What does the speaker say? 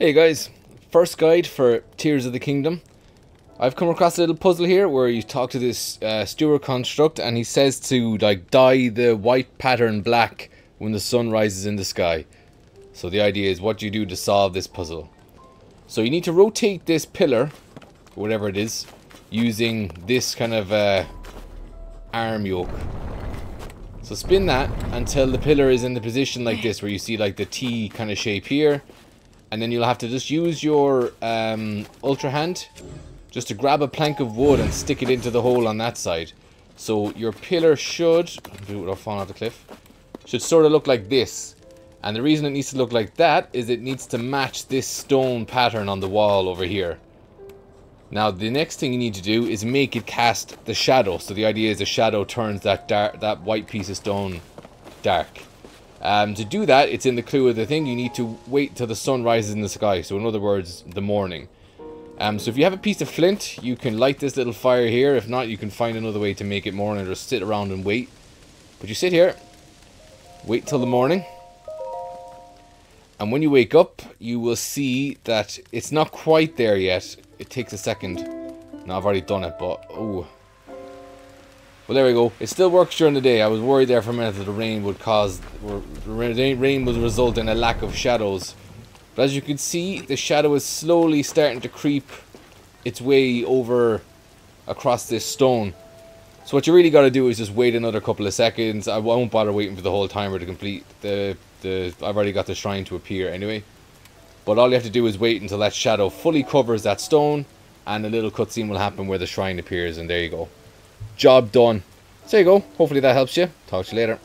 Hey guys, first guide for Tears of the Kingdom. I've come across a little puzzle here where you talk to this uh, Steward construct and he says to like dye the white pattern black when the sun rises in the sky. So the idea is what do you do to solve this puzzle? So you need to rotate this pillar, whatever it is, using this kind of uh, arm yoke. So spin that until the pillar is in the position like this where you see like the T kind of shape here and then you'll have to just use your um, ultra hand just to grab a plank of wood and stick it into the hole on that side. So your pillar should, without falling off the cliff, should sort of look like this. And the reason it needs to look like that is it needs to match this stone pattern on the wall over here. Now the next thing you need to do is make it cast the shadow. So the idea is the shadow turns that dark, that white piece of stone dark. Um, to do that, it's in the clue of the thing, you need to wait till the sun rises in the sky. So in other words, the morning. Um, so if you have a piece of flint, you can light this little fire here. If not, you can find another way to make it morning or sit around and wait. But you sit here, wait till the morning. And when you wake up, you will see that it's not quite there yet. It takes a second. Now I've already done it, but oh, well, there we go. It still works during the day. I was worried there for a minute that the rain would cause... The rain would result in a lack of shadows. But as you can see, the shadow is slowly starting to creep its way over across this stone. So what you really got to do is just wait another couple of seconds. I won't bother waiting for the whole timer to complete. The, the I've already got the shrine to appear anyway. But all you have to do is wait until that shadow fully covers that stone. And a little cutscene will happen where the shrine appears. And there you go job done. So there you go. Hopefully that helps you. Talk to you later.